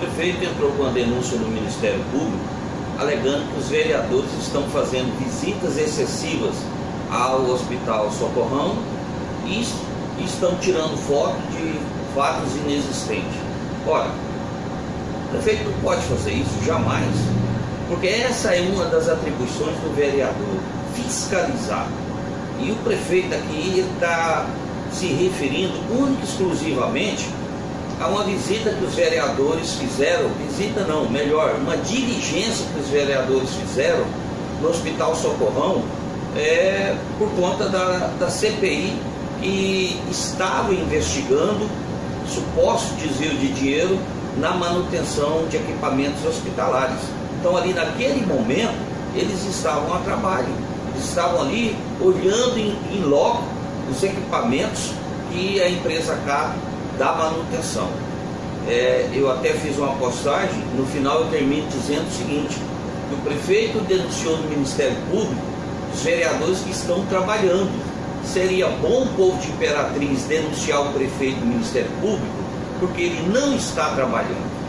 prefeito entrou com a denúncia no Ministério Público, alegando que os vereadores estão fazendo visitas excessivas ao Hospital Socorrão e estão tirando foto de fatos inexistentes. Ora, o prefeito não pode fazer isso jamais, porque essa é uma das atribuições do vereador, fiscalizar. E o prefeito aqui está se referindo única e exclusivamente a uma visita que os vereadores fizeram, visita não, melhor, uma diligência que os vereadores fizeram no Hospital Socorrão é, por conta da, da CPI que estava investigando suposto desvio de dinheiro na manutenção de equipamentos hospitalares. Então ali naquele momento eles estavam a trabalho, eles estavam ali olhando em, em loco os equipamentos que a empresa CAP dá manutenção. É, eu até fiz uma postagem, no final eu termino dizendo o seguinte, que o prefeito denunciou no Ministério Público os vereadores que estão trabalhando. Seria bom o povo de Imperatriz denunciar o prefeito do Ministério Público, porque ele não está trabalhando.